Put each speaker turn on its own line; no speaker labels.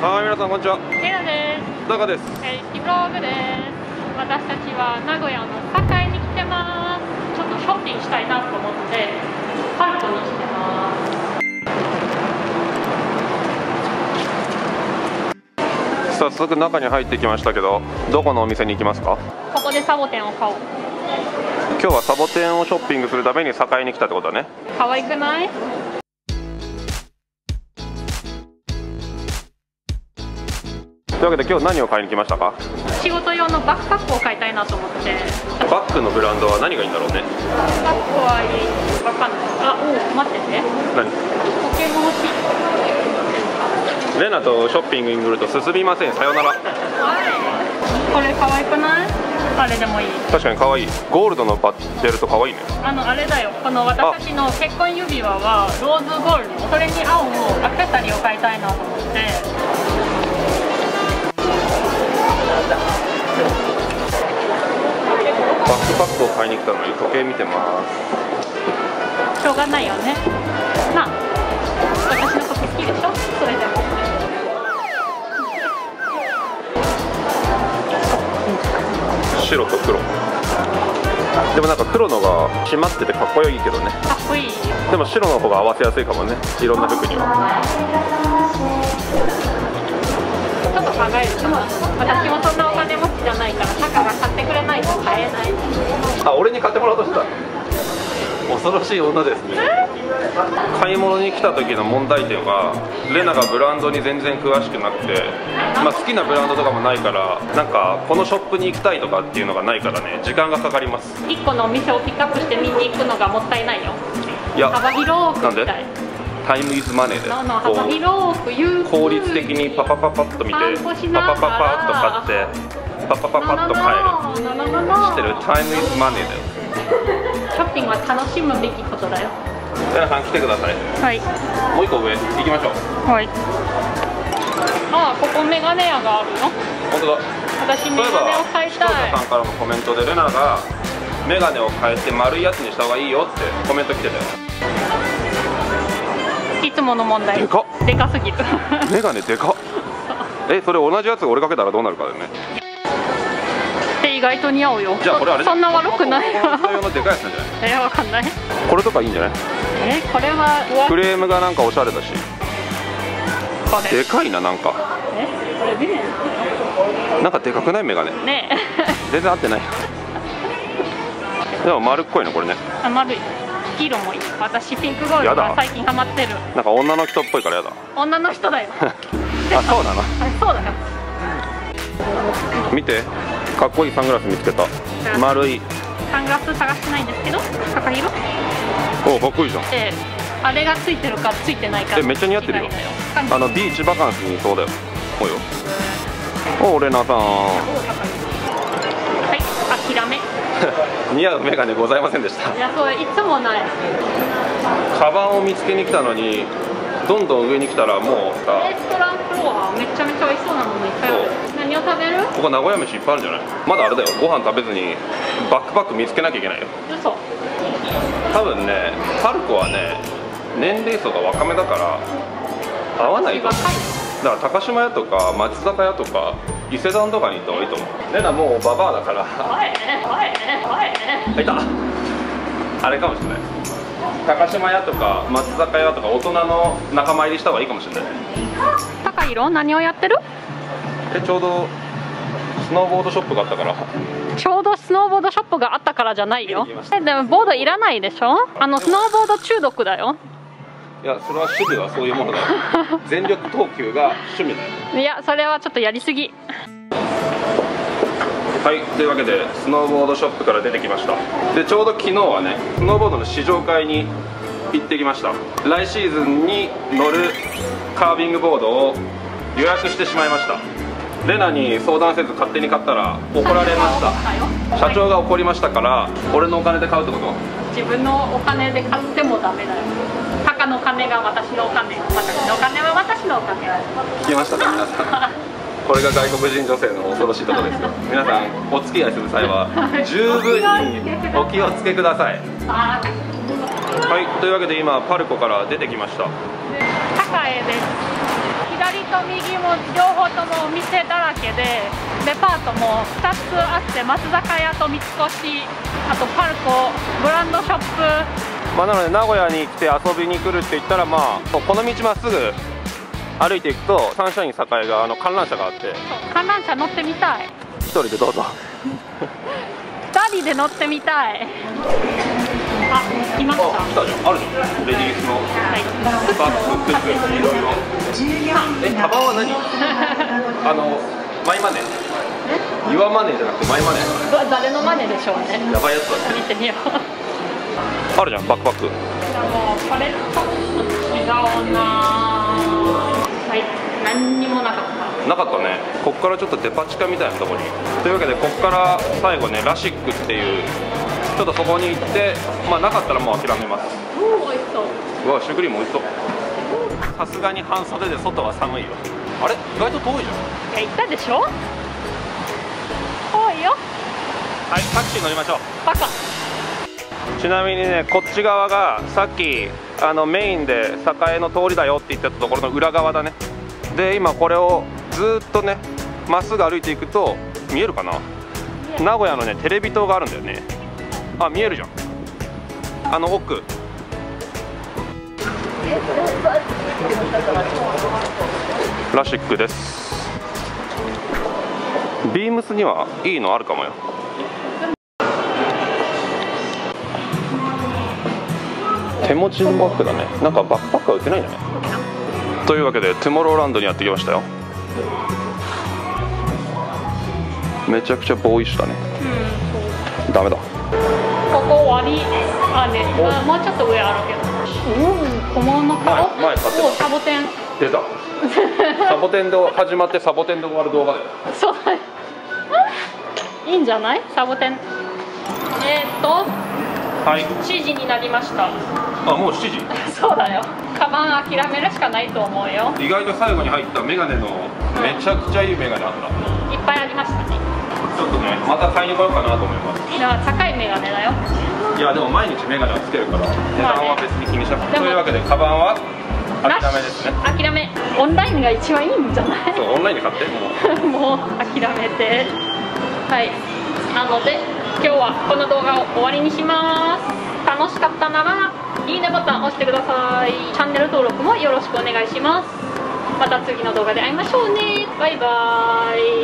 はい皆さんこんにちは
ケラです。
ダカです
えー、リブログです。私たちは名古屋の堺に来てます。ちょっとショッピングしたいなと思って、パルコに来てます。
早速中に入ってきましたけどどこのお店に行きますか？
ここでサボテンを買おう。
今日はサボテンをショッピングするために堺に来たってことだね
可愛くない？
というわけで今日何を買いに来ましたか？
仕事用のバックパックを買いたいなと思って。
バッグのブランドは何がいいんだろうね？
バックはいい。わかんない。あ、おお、待ってて。
何？
ポケモン欲しい。
レナとショッピングに来ると進みませんさようなら
これ可愛くない？あれでもいい。
確かに可愛いゴールドのバベルト可愛いね
あのあれだよこの私たちの結婚指輪はローズゴールドそれに合うアクセサリーを買いたいなと思って
買いに来たのに時計見てます。
しょうがないよね。まあ私のこと好きでしょ？それでも
白と黒。でもなんか黒のが締まっててかっこいいけどね。
かっこいい。
でも白の方が合わせやすいかもね。いろんな服には
考えると私もそんなお金持ちじゃないからタカが買ってくれないと買えない
あ俺に買ってもらおうとした。恐ろしい女ですね。買い物に来た時の問題点はレナがブランドに全然詳しくなくて、まあ、好きなブランドとかもないからなんかこのショップに行きたいとかっていうのがないからね時間がかかります。
1個のお店をピックアップして見に行くのがもったいないよ。
いや。
幅広く
なんで？
見たい
タイムイズマネーでこ効率的にパパパパッと見てパパパパッと買ってパパパパッと帰る。知ってるタイムイズマネーだよ。
ショッピングは楽しむべきことだよ。
レナさん来てください。
はい。
もう一個上行きましょう。
はい。あここメガネ屋があるの？
本当だ。
私メガネを買いたい。
者さんからのコメントでレナがメガネを変えて丸いやつにした方がいいよってコメント来てたよ
いつもの問題。
でかっ。
でかすぎる。
メガネでかっ。えそれ同じやつ俺かけたらどうなるかだよね。
で意外と似合うよ。
じゃあこれあれ
そんな悪くない。
本物用のでかいやつなんじゃない？
えわかんない。
これとかいいんじゃない？
えこれは
フレームがなんかおしゃれだし。でかいななんか。
えこれビネ
なんかでかくないメガネ
ね。
全然合ってない。でも丸っこいのこれね。
あ丸い黄色もいい。私ピンクゴールドが最近ハマってる。
なんか女の人っぽいからやだ。
女の人だよ。
あそうなの？
あそうだよ。
見て。かっこいいサングラス見つけた。丸い。
サングラス探してないんですけど高広
おかっこいいじゃん。
であれがついてるかついてないか。
えめっちゃ似合ってるよ。あのビーチバカンスにいそうだよ。おうよ。おレナさん似合うメガネございませんでした。
やそれいつもない。
カバンを見つけに来たのにどんどん上に来たらもうさ
レストランフロアめちゃめちゃ美味しそうなものいっぱいある。何を食べる
ここ名古屋飯いっぱいあるんじゃない？まだあれだよ。ご飯食べずにバックパック見つけなきゃいけないよ。
嘘。
多分ねパルコはね年齢層が若めだから合わないと
若い
だから高島屋とか松坂屋とか伊勢丹とかに行った方がいいと思う。レナもうババアだから。
おいおいおい
いた。あれかもしれない。高島屋とか松坂屋とか大人の仲間入りした方がいいかもしれない。
高色何をやってる？
でちょうどスノーボードショップがあったから。
ちょうどスノーボードショップがあったからじゃないよ。でもボードいらないでしょ？あのスノーボード中毒だよ
いやそれは趣味はそういうものだよ。全力投球が趣味だよ。
いやそれはちょっとやりすぎ。
はいというわけでスノーボードショップから出てきました。でちょうど昨日はねスノーボードの試乗会に行ってきました。来シーズンに乗るカービングボードを予約してしまいました。レナに相談せず勝手に買ったら怒られました。社長が怒りましたから俺のお金で買うってこと？
自分のお金で買ってもダメだよタカの金が私のお金。私のお金は私のお金。
聞きましたか皆さん？これが外国人女性の恐ろしいところですよ。皆さんお付き合いする際は十分にお気をつけください。
あ
はい。というわけで今パルコから出てきました。
高江です。左と右も両方ともお店だらけでデパートも2つあって松坂屋と三越あとパルコブランドショップ
まあ、なので名古屋に来て遊びに来るって言ったらまあこの道まっすぐ歩いていくとサンシャイン栄があの観覧車があって。
観覧車乗ってみたい。
一人でどうぞ。
2人で乗ってみたい。あ来ました
あ来たじゃん。あるじゃん。レディースの
はい。
バッグクックいろいろ。えカバンは何？あのマイマネー。ユアマネーじゃなくてマイマネー。
ど誰のマネでしょうね。
やばいやつだね。
見てみよう
あるじゃんバックパック。
でもこれちょっと違うなはい。何にもなかった。
なかったね。こっからちょっとデパ地下みたいなところに。というわけでこっから最後ねラシックっていうちょっとそこに行ってまあなかったらもう諦めます。
おお美味しそう。
うわシュークリーム美味しそう。さすがに半袖で外は寒いよ。あれ？意外と遠いじゃん。
いや言ったでしょ？遠いよ。
はいタクシー乗りましょう。
バカ
ちなみにねこっち側がさっきあのメインで栄の通りだよって言ってたところの裏側だね。で今これをずーっとねまっすぐ歩いていくと見えるかな？名古屋のねテレビ塔があるんだよね。あ見えるじゃん。あの奥。ラシックです。ビームスにはいいのあるかもよ手持ちのバッグだね。なんかバックパックは売ってないんだね。というわけでトゥモローランドにやってきましたよ。めちゃくちゃボーイッシュだね。
うん。
ダメだ。
ここ割りあね。あもうちょっと上あるけどうん。小物の顔
前前買って
サボテン。
出た。サボテンで始まってサボテンで終わる動画だよ
そうだよいいんじゃない？サボテン。えー、っと
はい。
7時になりました。
あもう7時？
そうだよ。カバン諦めるしかないと思うよ。
意外と最後に入ったメガネのめちゃくちゃいいメガネあった。
いっぱいありましたね。
ちょっとねまた買いに来ようかなと思います。
では高いメガネだよ。
いやでも毎日メガネはつけるから値段は別に気にしなくて。
でも
というわけでカバンは諦めですね。
諦め。オンラインが一番いいんじゃない？
そうオンラインで買ってもう。
もう諦めて。はい。なので今日はこの動画を終わりにします。楽しかったならいいねボタン押してください。チャンネル登録もよろしくお願いします。また次の動画で会いましょうね。バイバーイ。